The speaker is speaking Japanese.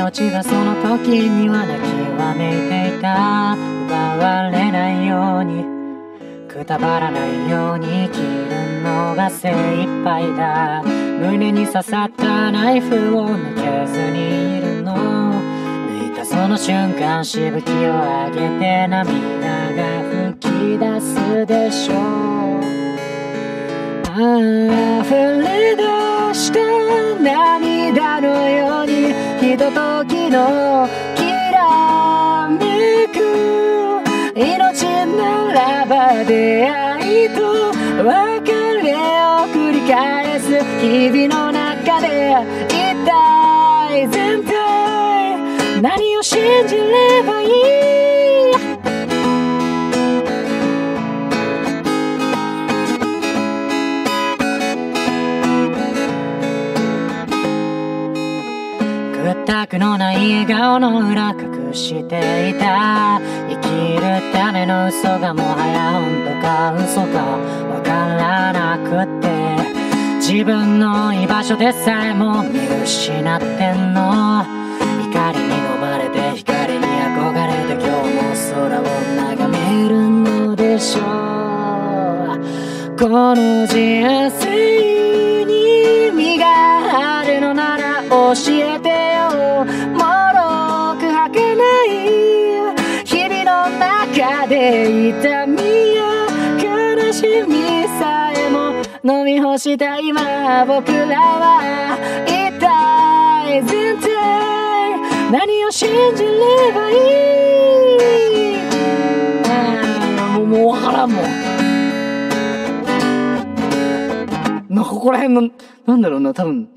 落ちたその時には泣きわめいていた。奪われないように。くたばらないように切るのが精一杯だ。胸に刺さったナイフを抜けずにいるの。抜いたその瞬間しぶきを上げて涙が吹き出すでしょう。溢れ出時のきらめく。命ならば出会いと別れを繰り返す日々の中で一体全体何を信じればいい？屈託のない笑顔の裏隠していた生きるための嘘がもはや本当か嘘かわからなくって自分の居場所でさえも見失ってんの。光に飲まれて光に憧れて今日も空を眺めるのでしょう。この人生に意味があるのなら教え痛みや悲しみさえも飲み干した。今僕らは一体全体何を信じればいい。もうもう分からんもん。ここら辺のなんだろうな多分。